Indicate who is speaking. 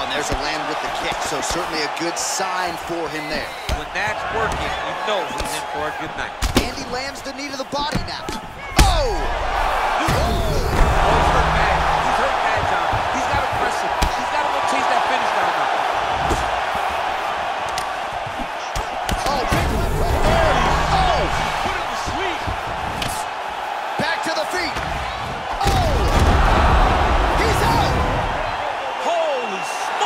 Speaker 1: Oh, and there's a land with the kick, so certainly a good sign for him there.
Speaker 2: When that's working, you know he's in for a good night.
Speaker 1: Andy lands the knee to the body now.